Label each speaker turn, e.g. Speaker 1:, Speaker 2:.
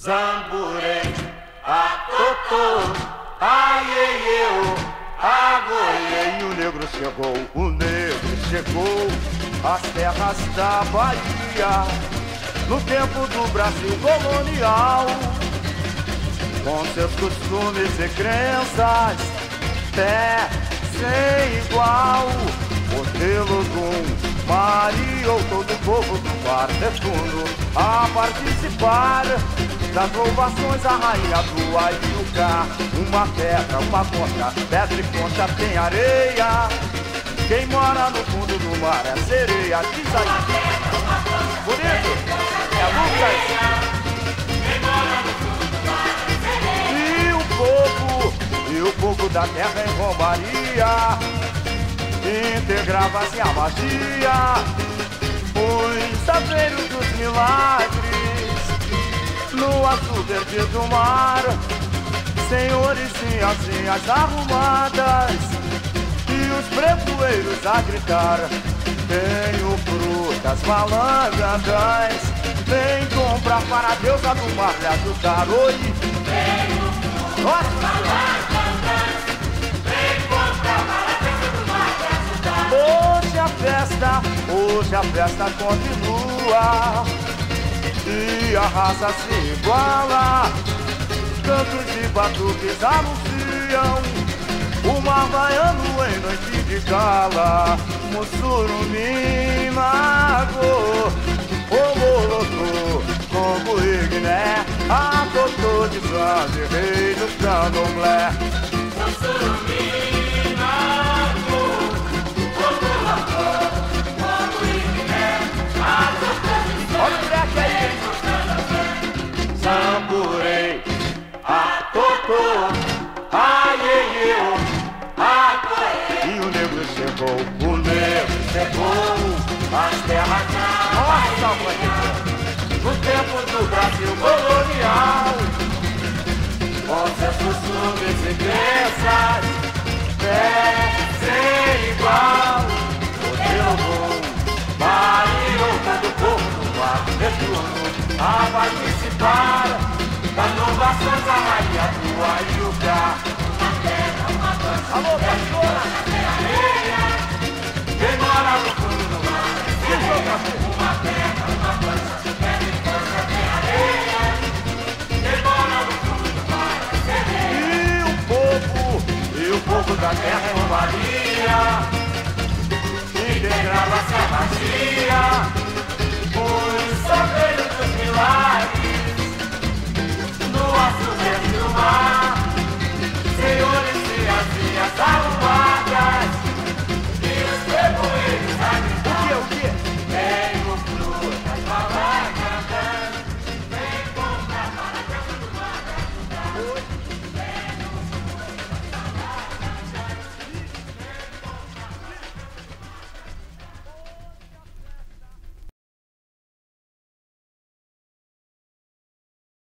Speaker 1: Zamburém, a aieieu, agoiei.
Speaker 2: O negro chegou, o negro chegou. Às terras da Bahia, no tempo do Brasil colonial, com seus costumes e crenças, até sem igual, modelo de um mariou todo o povo do Quartetundo a participar das louvações à rainha do Ayuca. Uma pedra, uma concha, pedra e concha tem areia. Quem mora no fundo do mar é sereia. Diz aí. Bonito? É Lucas. E o povo, e o povo da terra em Romaria integrava-se a magia, os saveiros dos milagres no azul verde do mar, senhores e senhorinhas arrumadas e os pregoeiros a gritar. Tenho frutas malandras, vem comprar para a deusa do mar lhe ajudar. Oi,
Speaker 1: Tenho
Speaker 2: nossa,
Speaker 1: malandras, vem comprar para a deusa do mar
Speaker 2: hoje a festa, hoje a festa continua e a raça se iguala. Cantos e batuques anunciam o mar baiano em noite de gala. Mussurumi, mago, Omoloto, Congo e a Totô de Franze, rei do candomblé. Olha chegou, o negro chegou, as terras Nossa, mãe no tempo do Brasil colonial, seus costumes e crenças, é sem igual, modelo bom, marido todo povo do ar retorno a participar das inovações da rainha do Ayuca. Alô, pastora!
Speaker 1: Quem mora no fundo Maria. E
Speaker 2: degrada-se a magia, pois só